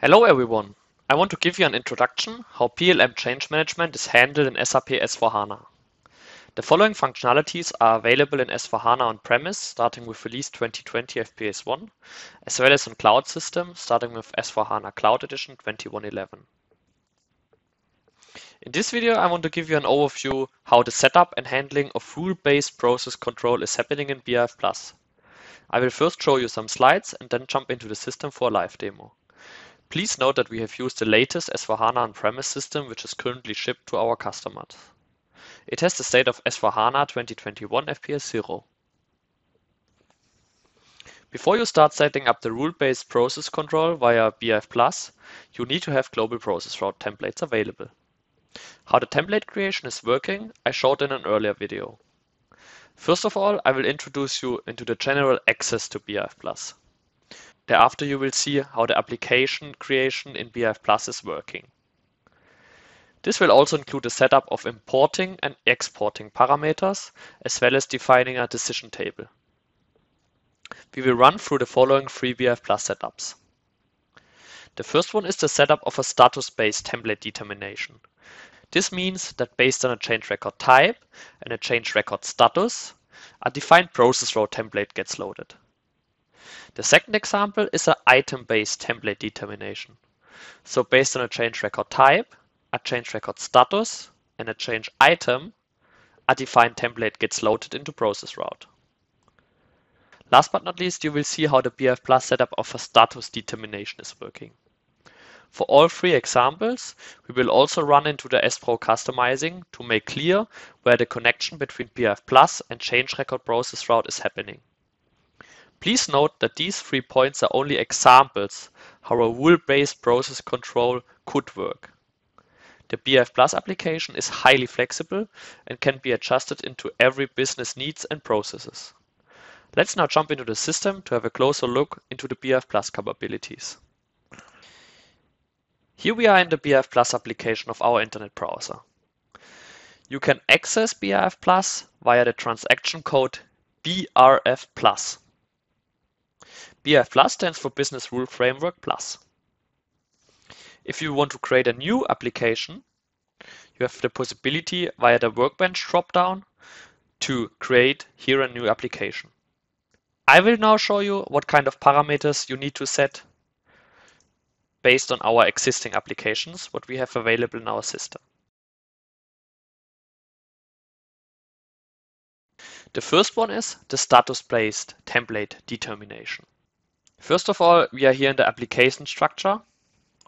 Hello everyone. I want to give you an introduction how PLM change management is handled in SAP S4HANA. The following functionalities are available in S4HANA on-premise starting with release 2020 FPS 1, as well as on cloud system starting with S4HANA Cloud Edition 2111. In this video I want to give you an overview how the setup and handling of rule-based process control is happening in BRF+. I will first show you some slides and then jump into the system for a live demo. Please note that we have used the latest S/4HANA on-premise system, which is currently shipped to our customers. It has the state of S/4HANA 2021 FPS 0. Before you start setting up the rule-based process control via BRF+, you need to have global process route templates available. How the template creation is working, I showed in an earlier video. First of all, I will introduce you into the general access to BRF+. Thereafter you will see how the application creation in BRF+ is working. This will also include the setup of importing and exporting parameters, as well as defining a decision table. We will run through the following three BRF+ setups. The first one is the setup of a status-based template determination. This means that based on a change record type and a change record status, a defined process route template gets loaded. The second example is an item-based template determination. So based on a change record type, a change record status, and a change item, a defined template gets loaded into process route. Last but not least, you will see how the BRF+ setup of a status determination is working. For all three examples, we will also run into the SPRO customizing to make clear where the connection between BRF+ and change record process route is happening. Please note that these three points are only examples how a rule-based process control could work. The BRF+ application is highly flexible and can be adjusted into every business needs and processes. Let's now jump into the system to have a closer look into the BRF+ capabilities. Here we are in the BRF+ application of our internet browser. You can access BRF+ via the transaction code BRF+. BRF Plus stands for Business Rule Framework Plus. If you want to create a new application, you have the possibility via the Workbench dropdown to create here a new application. I will now show you what kind of parameters you need to set based on our existing applications, what we have available in our system. The first one is the status-based template determination. First of all, we are here in the application structure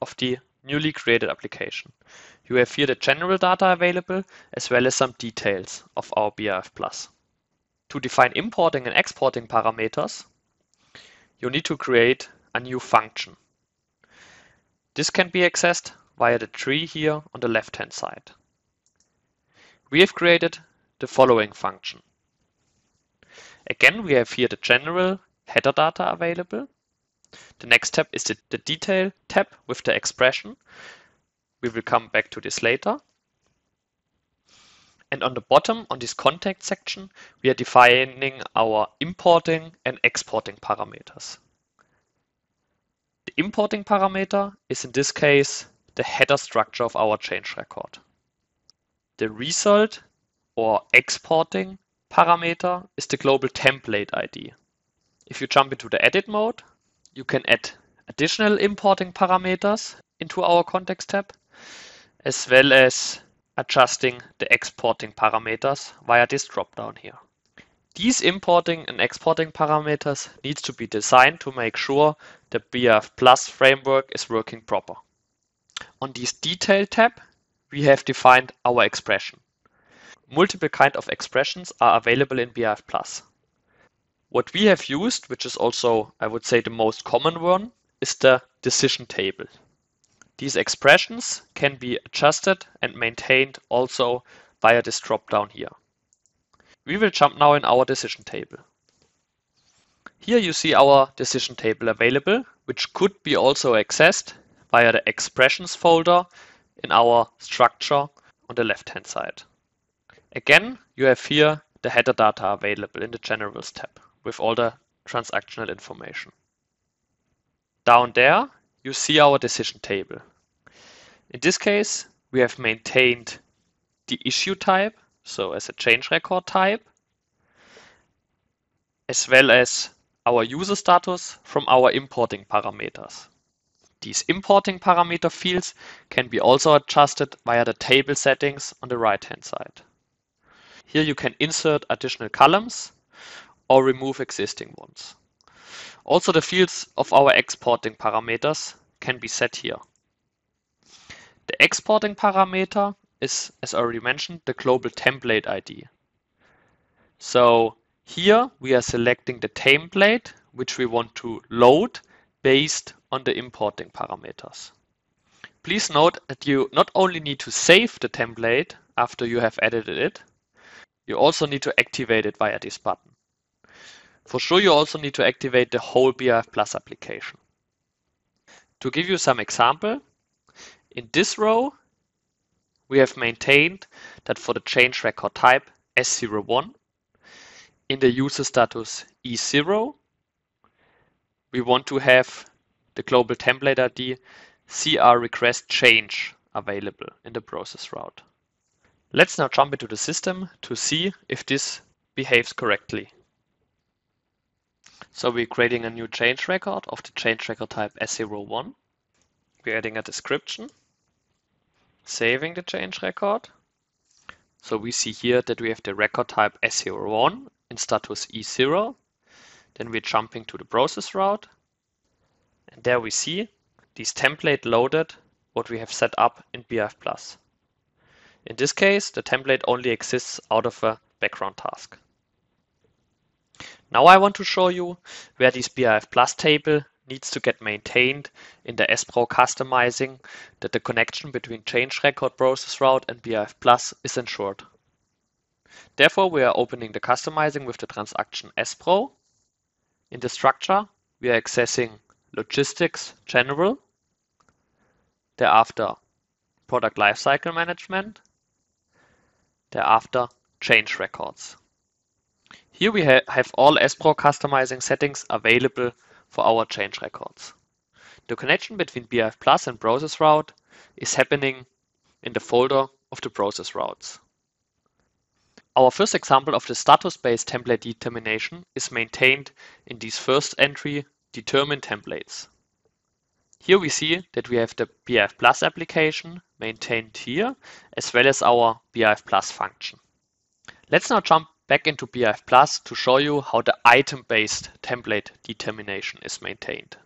of the newly created application. You have here the general data available as well as some details of our BRF+. To define importing and exporting parameters, you need to create a new function. This can be accessed via the tree here on the left-hand side. We have created the following function. Again, we have here the general header data available the next tab is the, the detail tab with the expression. We will come back to this later. And on the bottom, on this context section, we are defining our importing and exporting parameters. The importing parameter is in this case the header structure of our change record. The result or exporting parameter is the global template ID. If you jump into the edit mode, you can add additional importing parameters into our context tab, as well as adjusting the exporting parameters via this dropdown here. These importing and exporting parameters needs to be designed to make sure the BRF Plus framework is working proper. On this detail tab, we have defined our expression. Multiple kind of expressions are available in BRF Plus. What we have used, which is also, I would say, the most common one, is the decision table. These expressions can be adjusted and maintained also via this drop down here. We will jump now in our decision table. Here you see our decision table available, which could be also accessed via the expressions folder in our structure on the left hand side. Again, you have here the header data available in the generals tab with all the transactional information. Down there, you see our decision table. In this case, we have maintained the issue type, so as a change record type, as well as our user status from our importing parameters. These importing parameter fields can be also adjusted via the table settings on the right hand side. Here you can insert additional columns or remove existing ones. Also the fields of our exporting parameters can be set here. The exporting parameter is, as already mentioned, the global template ID. So here we are selecting the template which we want to load based on the importing parameters. Please note that you not only need to save the template after you have edited it, you also need to activate it via this button. For sure, you also need to activate the whole BRF Plus application. To give you some example, in this row, we have maintained that for the change record type S01, in the user status E0, we want to have the global template ID CR request change available in the process route. Let's now jump into the system to see if this behaves correctly. So we're creating a new change record of the change record type S01. We're adding a description, saving the change record. So we see here that we have the record type S01 in status E0. Then we're jumping to the process route. And there we see this template loaded what we have set up in BRF+. In this case, the template only exists out of a background task. Now I want to show you where this BRF Plus table needs to get maintained in the SPRO customizing that the connection between change record process route and BRF Plus is ensured. Therefore, we are opening the customizing with the transaction SPRO. In the structure, we are accessing logistics general, thereafter product lifecycle management, thereafter change records. Here we ha have all SPRO customizing settings available for our change records. The connection between BRF Plus and process route is happening in the folder of the process routes. Our first example of the status-based template determination is maintained in this first entry, determine templates. Here we see that we have the BRF Plus application maintained here, as well as our BRF Plus function. Let's now jump back into BRF Plus to show you how the item-based template determination is maintained.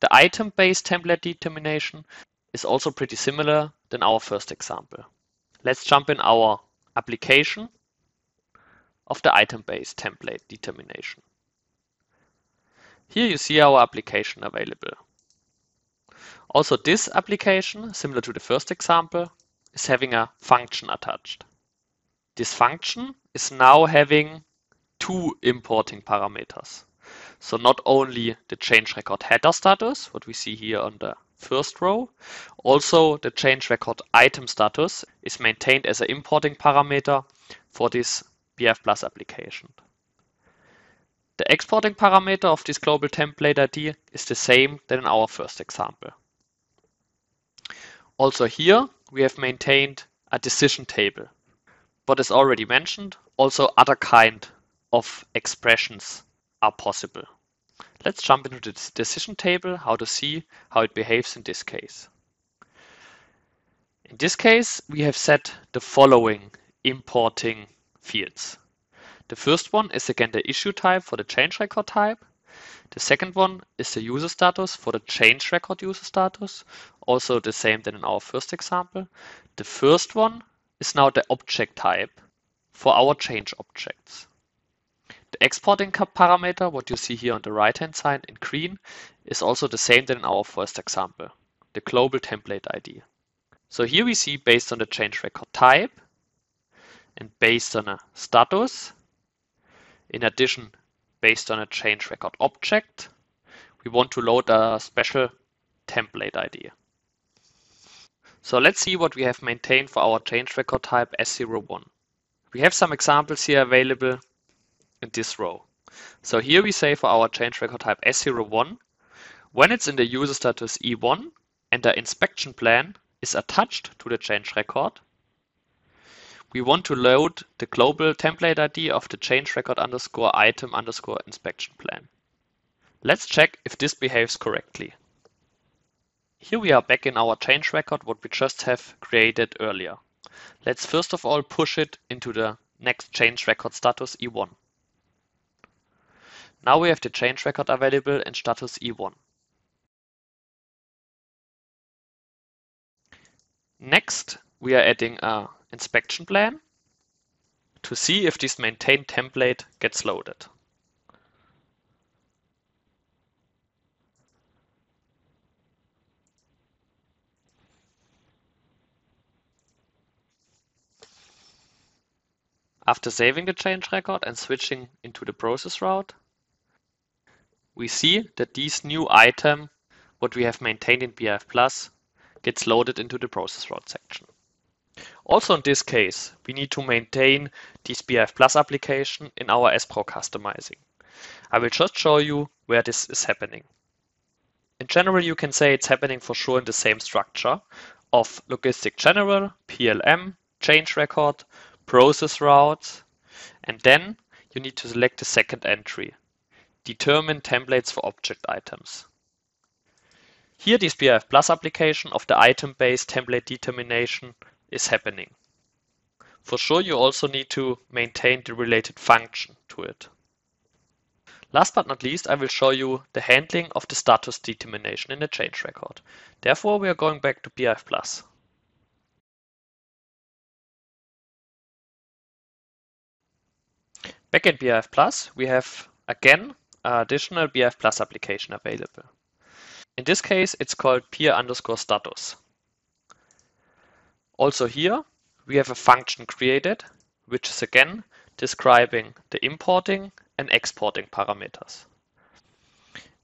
The item-based template determination is also pretty similar than our first example. Let's jump in our application of the item-based template determination. Here you see our application available. Also this application, similar to the first example, is having a function attached. This function is now having two importing parameters. So not only the change record header status, what we see here on the first row. Also, the change record item status is maintained as an importing parameter for this BRF Plus application. The exporting parameter of this global template ID is the same than in our first example. Also here, we have maintained a decision table. But as already mentioned, also other kind of expressions are possible. Let's jump into the decision table, how to see how it behaves in this case. In this case, we have set the following importing fields. The first one is again the issue type for the change record type. The second one is the user status for the change record user status, also the same than in our first example. The first one is now the object type for our change objects. The exporting parameter, what you see here on the right hand side in green, is also the same than in our first example, the global template ID. So here we see based on the change record type and based on a status, in addition, based on a change record object, we want to load a special template ID. So let's see what we have maintained for our change record type S01. We have some examples here available in this row. So here we say for our change record type S01, when it's in the user status E1 and the inspection plan is attached to the change record, we want to load the global template ID of the change record underscore item underscore inspection plan. Let's check if this behaves correctly. Here we are back in our change record what we just have created earlier. Let's first of all push it into the next change record status E1. Now we have the change record available in status E1. Next, we are adding a inspection plan to see if this maintained template gets loaded. After saving the change record and switching into the process route, we see that this new item, what we have maintained in BRF Plus, gets loaded into the process route section. Also in this case, we need to maintain this Plus application in our SPRO customizing. I will just show you where this is happening. In general, you can say it's happening for sure in the same structure of logistic general, PLM, change record, process routes, and then you need to select the second entry, determine templates for object items. Here this BRF Plus application of the item-based template determination is happening. For sure you also need to maintain the related function to it. Last but not least, I will show you the handling of the status determination in the change record. Therefore, we are going back to Plus. Back in BRF Plus, we have again additional Plus application available. In this case, it's called peer underscore status. Also here, we have a function created, which is again describing the importing and exporting parameters.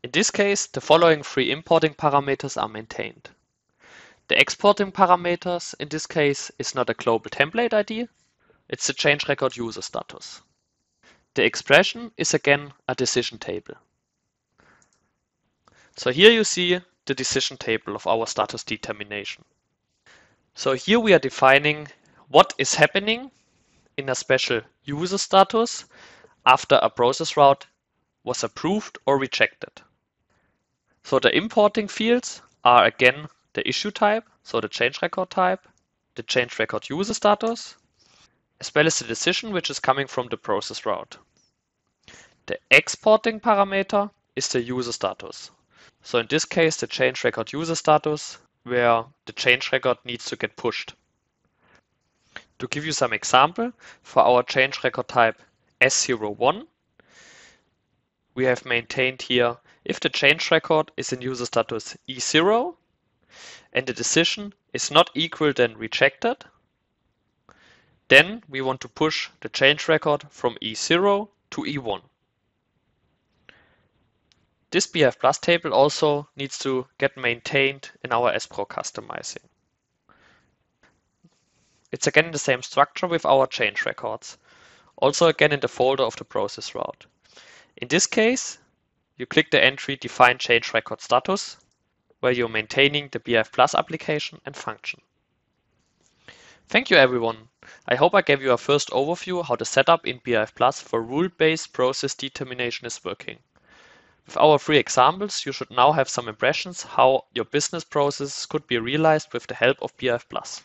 In this case, the following three importing parameters are maintained. The exporting parameters in this case is not a global template ID, it's the change record user status. The expression is again a decision table. So here you see the decision table of our status determination. So here we are defining what is happening in a special user status after a process route was approved or rejected. So the importing fields are again the issue type, so the change record type, the change record user status, as well as the decision which is coming from the process route. The exporting parameter is the user status. So in this case, the change record user status, where the change record needs to get pushed. To give you some example, for our change record type S01, we have maintained here if the change record is in user status E0 and the decision is not equal then rejected, then we want to push the change record from E0 to E1. This Plus table also needs to get maintained in our SPRO customizing. It's again the same structure with our change records. Also again in the folder of the process route. In this case, you click the entry Define Change Record Status, where you're maintaining the BRF Plus application and function. Thank you everyone. I hope I gave you a first overview how the setup in BRF Plus for rule-based process determination is working. With our three examples, you should now have some impressions how your business processes could be realized with the help of Plus.